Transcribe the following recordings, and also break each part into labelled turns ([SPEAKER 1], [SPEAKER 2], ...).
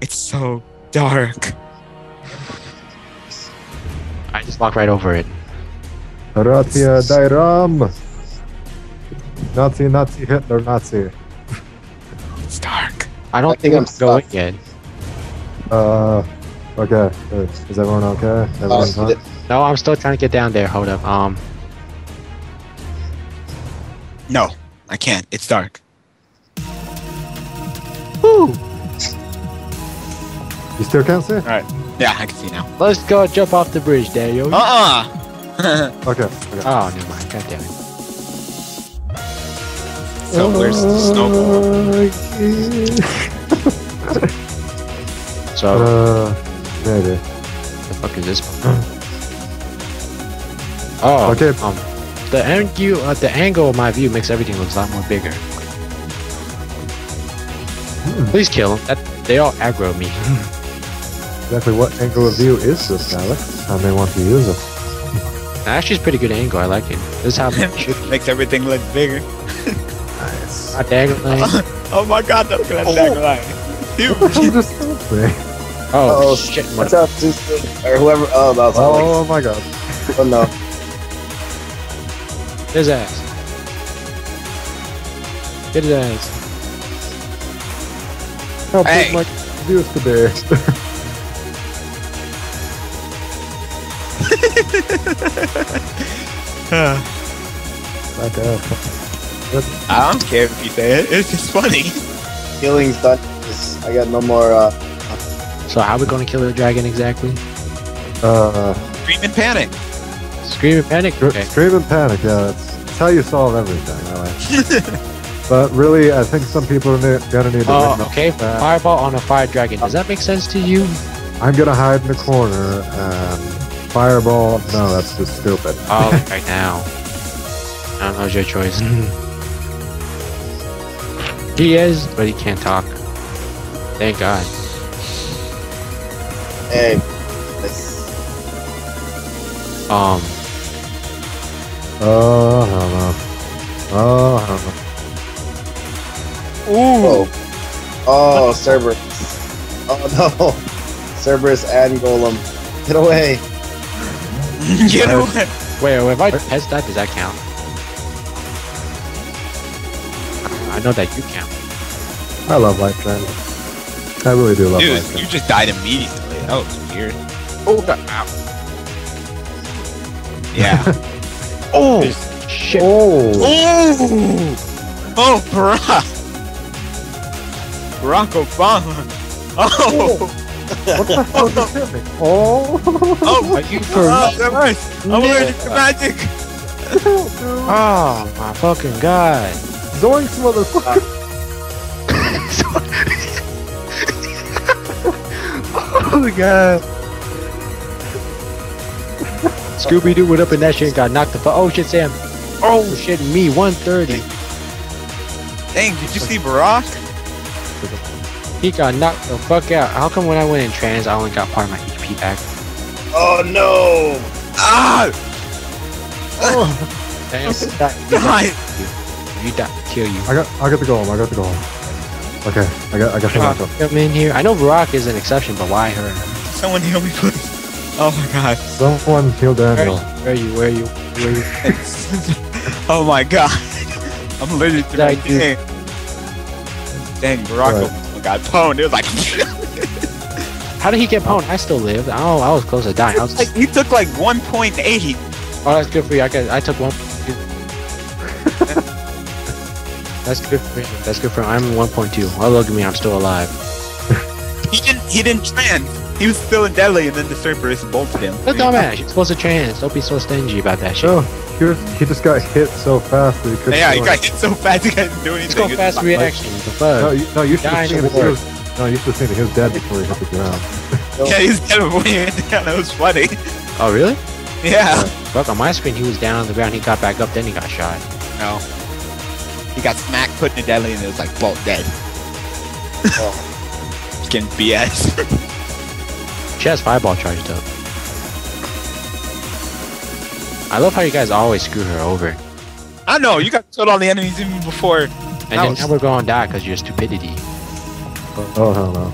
[SPEAKER 1] It's so dark.
[SPEAKER 2] I just walk right over it.
[SPEAKER 3] Ratia Dairam! Nazi, Nazi, Hitler, Nazi.
[SPEAKER 1] It's dark.
[SPEAKER 2] I don't
[SPEAKER 4] I think I'm
[SPEAKER 2] going
[SPEAKER 4] stuck.
[SPEAKER 2] yet.
[SPEAKER 3] Uh, okay. Is is everyone okay?
[SPEAKER 4] Uh,
[SPEAKER 3] Everyone's fine?
[SPEAKER 2] No, I'm still trying to get down there. Hold up. Um,
[SPEAKER 1] No, I can't. It's dark.
[SPEAKER 3] You still can't see?
[SPEAKER 1] Yeah, I can see now.
[SPEAKER 2] let's go jump off the bridge, Daniel.
[SPEAKER 1] Uh-uh.
[SPEAKER 3] Okay. okay.
[SPEAKER 2] Oh, never mind. God damn it.
[SPEAKER 1] so where's the snowball?
[SPEAKER 2] So,
[SPEAKER 3] Uh, maybe.
[SPEAKER 2] the fuck is this one? Oh,
[SPEAKER 3] Okay.
[SPEAKER 2] Um, the angle, uh, the angle of my view makes everything look a lot more bigger. Please kill them. That they all aggro me.
[SPEAKER 3] Exactly what angle of view is this, Alex? I may want to use it.
[SPEAKER 2] Actually, it's a pretty good angle. I like it. This is how it should be.
[SPEAKER 1] Makes everything look bigger.
[SPEAKER 3] Nice.
[SPEAKER 2] Ah, dang line.
[SPEAKER 1] Oh my god, look at that dagger line. Huge.
[SPEAKER 3] just stopped me.
[SPEAKER 2] Oh,
[SPEAKER 4] Oh,
[SPEAKER 2] shit.
[SPEAKER 4] Watch out, Zeus, or whoever. Oh, that was Alex.
[SPEAKER 3] Oh my god.
[SPEAKER 4] Oh no.
[SPEAKER 2] His ass. Get his ass.
[SPEAKER 3] How big
[SPEAKER 1] Hey.
[SPEAKER 3] my views today? Back up.
[SPEAKER 1] I don't care if you say it. It's just funny.
[SPEAKER 4] Healing's done. I got no more. Uh,
[SPEAKER 2] So how are we gonna kill the dragon exactly?
[SPEAKER 3] Uh,
[SPEAKER 1] Scream and panic.
[SPEAKER 2] Scream and panic? Okay.
[SPEAKER 3] Scream and panic, yeah, that's, that's how you solve everything. I like. but really, I think some people are ne- gonna need to.
[SPEAKER 2] Oh,
[SPEAKER 3] win
[SPEAKER 2] okay. Fireball on a fire dragon. Does that make sense to you?
[SPEAKER 3] I'm gonna hide in the corner and fireball. No, that's just stupid.
[SPEAKER 2] Oh, right now. I don't know. It's your choice. he is, but he can't talk. Thank God.
[SPEAKER 4] hey. It's,
[SPEAKER 2] Um.
[SPEAKER 3] Oh, hell no. Oh, hell no.
[SPEAKER 1] Ooh.
[SPEAKER 4] oh. Oh, Cerberus. Oh no. Cerberus and Golem. Get away.
[SPEAKER 1] Get away.
[SPEAKER 2] Wait, wait, if I test that, does that count? I know that you count.
[SPEAKER 3] I love Life Train. I really do love
[SPEAKER 1] Dude,
[SPEAKER 3] Light Train.
[SPEAKER 1] you just died immediately. That was weird.
[SPEAKER 2] Oh, ow.
[SPEAKER 1] Yeah.
[SPEAKER 2] Oh, shit.
[SPEAKER 3] Oh!
[SPEAKER 1] oh. Oh, Barack. Barack Obama. Oh. oh.
[SPEAKER 3] What the hell just hit me? Oh!
[SPEAKER 1] Oh.
[SPEAKER 2] Are you for
[SPEAKER 1] Oh, that was- I'm allergic to magic.
[SPEAKER 2] Oh, my fucking god.
[SPEAKER 3] Zoinks, motherfucker!
[SPEAKER 2] Oh my god. Scooby Doo went up in that shit and got knocked the fuck. Oh shit, Sam. Oh, oh shit, me 130.
[SPEAKER 1] Dang, did you see Barack?
[SPEAKER 2] He got knocked the fuck out. How come when I went in trans, I only got part of my HP back?
[SPEAKER 4] Oh no.
[SPEAKER 1] Ah!
[SPEAKER 2] Damn, that,
[SPEAKER 1] Die!
[SPEAKER 2] you die, kill you.
[SPEAKER 3] I got, I got the golem. I got the golem. Okay, I got, I got the
[SPEAKER 2] Rock,
[SPEAKER 3] matchup.
[SPEAKER 2] come in here. I know Barack is an exception, but why her?
[SPEAKER 1] Someone heal me, please. Oh my god.
[SPEAKER 3] Someone heal
[SPEAKER 2] Where are
[SPEAKER 3] Daniel.
[SPEAKER 2] you? Where are you? Where are you? Where are you?
[SPEAKER 1] oh my god. I'm allergic to
[SPEAKER 2] Dang,
[SPEAKER 1] magic. Dang, Dang Barack
[SPEAKER 3] Right.
[SPEAKER 1] Obama got pwned. It was like,
[SPEAKER 2] How did he get pwned? I still lived. Oh, I was close to dying. I was
[SPEAKER 1] like he took like 1.8.
[SPEAKER 2] Oh, that's good for you. I got, I took one. that's good for me. That's good for me. I'm 1.2. Oh, look at me. I'm still alive.
[SPEAKER 1] He didn't. He didn't trans. He was still in deadly, and then the Cerberus bolted him.
[SPEAKER 2] Look, dumbass. You're supposed to trans. Don't be so stingy about that shit.
[SPEAKER 3] Oh, he, was, he just got hit so fast that he couldn't.
[SPEAKER 1] Yeah, he got hit so fast he couldn't do
[SPEAKER 2] Let's
[SPEAKER 1] anything.
[SPEAKER 2] go fast reaction. The fuck?
[SPEAKER 3] No, you, no, you should
[SPEAKER 2] Dying
[SPEAKER 3] have seen
[SPEAKER 2] to
[SPEAKER 3] it. He was, no, you should have seen it. He was dead before he hit the ground.
[SPEAKER 1] Yeah, he's dead before he hit the ground. That was funny.
[SPEAKER 2] Oh, really?
[SPEAKER 1] Yeah.
[SPEAKER 2] Uh, fuck, on my screen, he was down on the ground. He got back up, then he got shot.
[SPEAKER 1] No. He got smacked, put in the deadly, and it was like bolt dead. He's getting BS.
[SPEAKER 2] She has fireball charged up. I love how you guys always screw her over.
[SPEAKER 1] I know you got killed all the enemies even before
[SPEAKER 2] And then
[SPEAKER 1] was-
[SPEAKER 2] now we're going to die because of your stupidity.
[SPEAKER 3] Oh hell no.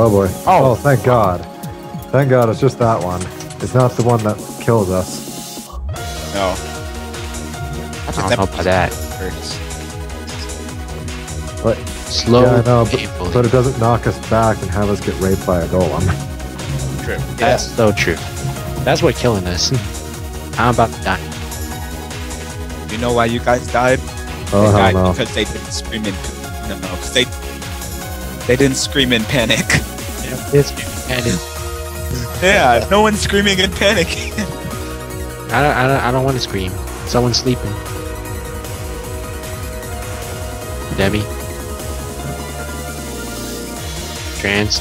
[SPEAKER 3] Oh boy.
[SPEAKER 2] Oh.
[SPEAKER 3] Oh, thank God. Thank God it's just that one. It's not the one that kills us.
[SPEAKER 1] No.
[SPEAKER 2] I don't know about that.
[SPEAKER 1] Hurts.
[SPEAKER 3] But
[SPEAKER 2] Slow,
[SPEAKER 3] yeah, I know, but, but it doesn't knock us back and have us get raped by a golem.
[SPEAKER 1] True.
[SPEAKER 2] That's so true. That's what killing us. Hmm. I'm about to die.
[SPEAKER 1] You know why you guys died?
[SPEAKER 3] Oh
[SPEAKER 1] they died
[SPEAKER 3] no.
[SPEAKER 1] because they didn't scream in. No, no, 'cause they they didn't scream in panic.
[SPEAKER 2] It's and it,
[SPEAKER 1] yeah, no one's screaming in panic.
[SPEAKER 2] I don't, I don't, I don't want to scream. Someone's sleeping. Demi. Trans.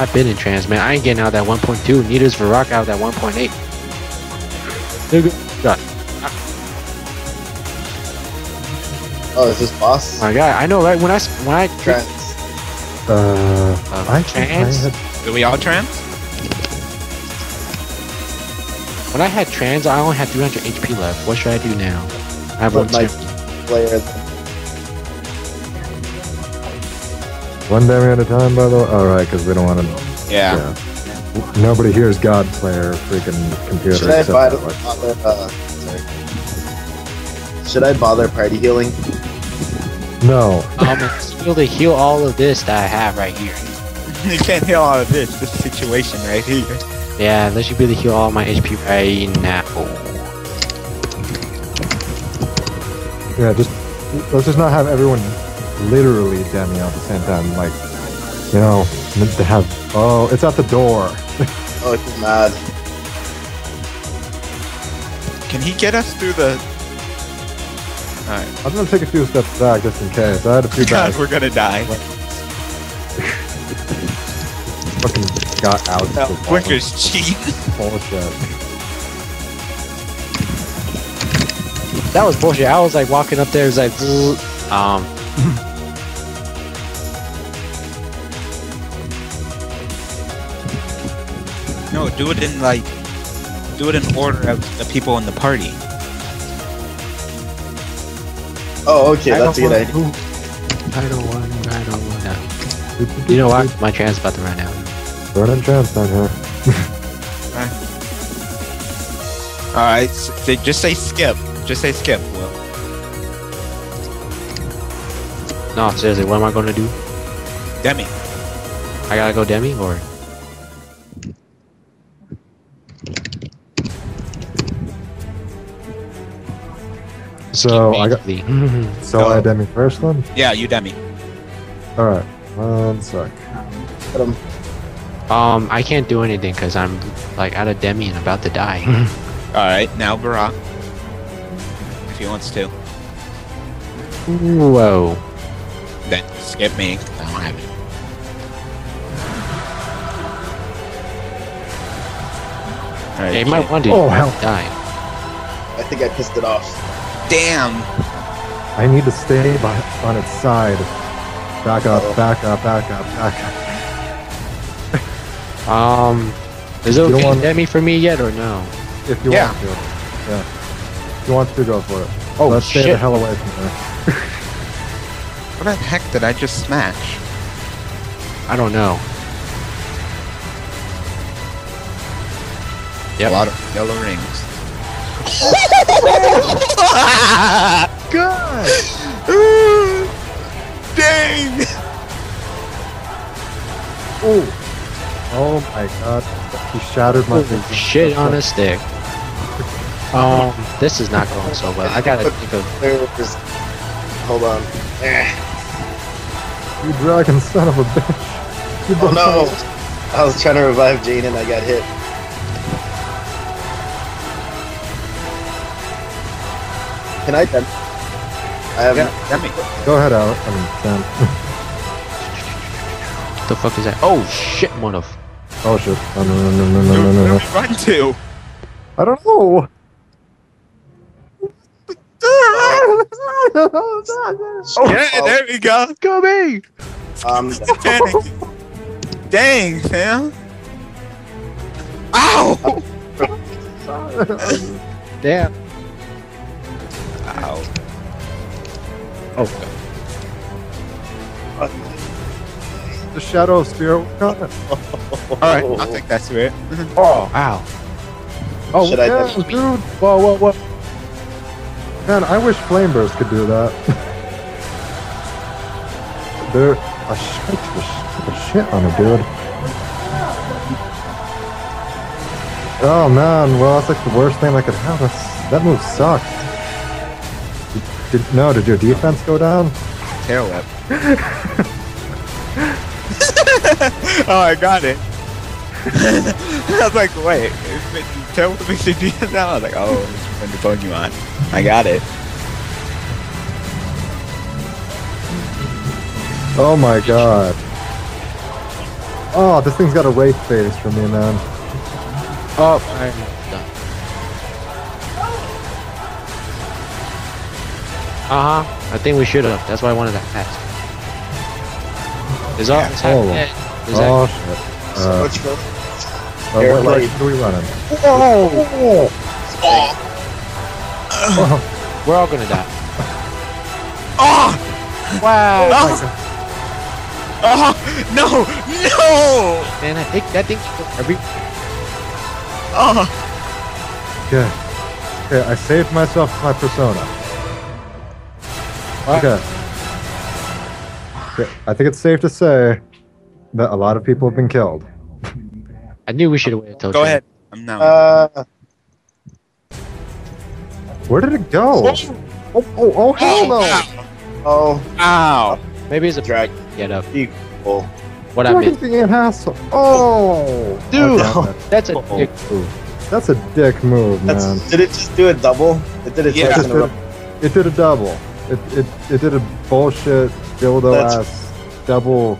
[SPEAKER 2] I've been in trans, man. I ain't getting out that 1.2. Neither's Varrak out that 1.8. Nigga, God.
[SPEAKER 4] Oh, is this boss?
[SPEAKER 2] My God, I know, right? When I, s- when I,
[SPEAKER 4] Trans.
[SPEAKER 3] Uh,
[SPEAKER 2] uh,
[SPEAKER 3] I
[SPEAKER 2] trans,
[SPEAKER 3] had,
[SPEAKER 1] Do we all trans?
[SPEAKER 2] when I had trans, I only had 300 HP left. What should I do now? I have
[SPEAKER 4] But my
[SPEAKER 2] 170.
[SPEAKER 4] player.
[SPEAKER 3] One demi at a time, by the way. All right, because we don't want to.
[SPEAKER 1] Yeah.
[SPEAKER 3] Yeah. Nobody hears God Player freaking computer.
[SPEAKER 4] Should I bother? bother uh, sorry. Should I bother party healing?
[SPEAKER 3] No.
[SPEAKER 2] I'm able to heal all of this that I have right here.
[SPEAKER 1] You can't heal all of this. This situation right here.
[SPEAKER 2] Yeah, unless you be able to heal all my HP right now.
[SPEAKER 3] Yeah, just let's just not have everyone literally demi at the same time. Like, you know, meant to have. Oh, it's at the door.
[SPEAKER 4] Oh, it's mad.
[SPEAKER 1] Can he get us through the? Alright.
[SPEAKER 3] I'm gonna take a few steps back just in case. I had a few
[SPEAKER 1] God,
[SPEAKER 3] back.
[SPEAKER 1] we're gonna die.
[SPEAKER 3] fucking got out.
[SPEAKER 1] That
[SPEAKER 3] the wall.
[SPEAKER 1] Blinker's cheat.
[SPEAKER 3] Bullshit.
[SPEAKER 2] That was bullshit. I was like walking up there, it was like, um,
[SPEAKER 1] No, do it in like, do it in order of the people in the party.
[SPEAKER 4] Oh, okay,
[SPEAKER 2] I
[SPEAKER 4] that's a
[SPEAKER 2] don't
[SPEAKER 4] good
[SPEAKER 2] want-
[SPEAKER 4] idea.
[SPEAKER 2] I don't want, I don't want that. You know what? My trans about to run out.
[SPEAKER 3] Burning chance down here.
[SPEAKER 1] All right, s- say- just say skip. Just say skip. Will.
[SPEAKER 2] No, seriously, what am I gonna do?
[SPEAKER 1] Demi.
[SPEAKER 2] I gotta go demi or?
[SPEAKER 3] So I got.
[SPEAKER 2] Basically.
[SPEAKER 3] So I demi first then.
[SPEAKER 1] Yeah, you Demi.
[SPEAKER 3] All right. One sec.
[SPEAKER 4] But um,
[SPEAKER 2] um, I can't do anything because I'm like out of demi and about to die.
[SPEAKER 1] All right, now Barack. If he wants to,
[SPEAKER 2] Whoa.
[SPEAKER 1] then skip me.
[SPEAKER 2] I don't have it.
[SPEAKER 1] All right,
[SPEAKER 2] Hey, my one dude
[SPEAKER 3] Oh, hell.
[SPEAKER 2] die.
[SPEAKER 4] I think I pissed it off.
[SPEAKER 1] Damn.
[SPEAKER 3] I need to stay by, on its side. Back up,
[SPEAKER 4] Uh-oh.
[SPEAKER 3] back up, back up, back up.
[SPEAKER 2] Um, is it okay
[SPEAKER 3] want-
[SPEAKER 2] demi for me yet or no?
[SPEAKER 3] If you
[SPEAKER 1] Yeah.
[SPEAKER 3] want to. Yeah. If you want to, go for it.
[SPEAKER 2] Oh
[SPEAKER 3] Let's stay the hell away from there.
[SPEAKER 1] What the heck did I just smash?
[SPEAKER 2] I don't know.
[SPEAKER 1] Yeah.
[SPEAKER 2] A
[SPEAKER 1] lot of yellow rings.
[SPEAKER 3] God!
[SPEAKER 1] Dang!
[SPEAKER 3] Oh! Oh my god. He shattered my
[SPEAKER 2] Oh,
[SPEAKER 3] vision.
[SPEAKER 2] shit on a stick. Um, this is not going so well. I gotta think of.
[SPEAKER 4] There's, hold on. Eh.
[SPEAKER 3] You dragon son of a bitch. You
[SPEAKER 4] Oh no! I was trying to revive Jane and I got hit. Can I then? I have
[SPEAKER 1] Yeah, Demi.
[SPEAKER 3] Go ahead, Alex. I mean, Sam.
[SPEAKER 2] The fuck is that? Oh shit, one of.
[SPEAKER 3] Oh shit. Oh, no, no, no, no, no,
[SPEAKER 1] Where,
[SPEAKER 3] no, no,
[SPEAKER 1] where
[SPEAKER 3] no.
[SPEAKER 1] we run to?
[SPEAKER 3] I don't know.
[SPEAKER 1] yeah, there we go.
[SPEAKER 3] Go me!
[SPEAKER 4] um.
[SPEAKER 1] Panic. Dang, Sam. Ow!
[SPEAKER 2] Damn.
[SPEAKER 1] Ow.
[SPEAKER 2] Oh,
[SPEAKER 3] The shadow of spirit.
[SPEAKER 1] Alright, I'll take that spirit.
[SPEAKER 3] Oh, mm-hmm.
[SPEAKER 2] oh ow.
[SPEAKER 3] oh,
[SPEAKER 4] Should I
[SPEAKER 3] yeah,
[SPEAKER 4] touch
[SPEAKER 3] dude. Whoa, whoa, whoa. Man, I wish flame burst could do that. They're a shit, a sh- a shit on it, dude. Oh man, well that's like the worst thing I could have. That move sucks. Did, no, did your defense go down?
[SPEAKER 1] Tail whip. oh, I got it. I was like, wait, tail whip makes you do that? I was like, oh, it's from the Pokemon. I got it.
[SPEAKER 3] Oh my god. Oh, this thing's got a wraith face for me, man.
[SPEAKER 2] Oh, Uh huh. I think we should have. That's why I wanted to ask. Is all? Is
[SPEAKER 3] Oh.
[SPEAKER 2] that, is
[SPEAKER 3] Oh
[SPEAKER 2] that,
[SPEAKER 3] shit.
[SPEAKER 4] So
[SPEAKER 3] Uh,
[SPEAKER 4] much for
[SPEAKER 3] uh,
[SPEAKER 4] air
[SPEAKER 3] what
[SPEAKER 4] light.
[SPEAKER 3] are we running?
[SPEAKER 4] Oh,
[SPEAKER 3] Oh,
[SPEAKER 2] we're all gonna die.
[SPEAKER 1] Oh!
[SPEAKER 2] Wow.
[SPEAKER 1] Oh! Oh! No! No!
[SPEAKER 2] Man, I think that thing every.
[SPEAKER 1] Oh!
[SPEAKER 3] okay. Okay, I saved myself my persona.
[SPEAKER 2] What?
[SPEAKER 3] Okay. Okay, I think it's safe to say that a lot of people have been killed.
[SPEAKER 2] I knew we should have waited till.
[SPEAKER 1] Go ahead. I'm now.
[SPEAKER 4] uh,
[SPEAKER 3] Where did it go? Oh, oh, oh, hell no!
[SPEAKER 4] oh,
[SPEAKER 1] Ow!
[SPEAKER 2] Maybe it's a
[SPEAKER 4] drag
[SPEAKER 2] get up.
[SPEAKER 4] people.
[SPEAKER 2] What I
[SPEAKER 3] mean?
[SPEAKER 2] missed.
[SPEAKER 3] being an asshole. Oh!
[SPEAKER 2] Dude,
[SPEAKER 3] Okay,
[SPEAKER 2] that's a
[SPEAKER 3] Oh,
[SPEAKER 2] dick.
[SPEAKER 3] ooh. That's a dick move, man.
[SPEAKER 4] That's, did it just do a double? It did it
[SPEAKER 1] Yeah.
[SPEAKER 4] twice
[SPEAKER 3] It
[SPEAKER 4] in a row.
[SPEAKER 3] did, it did a double. It, it, it did a bullshit dildo ass double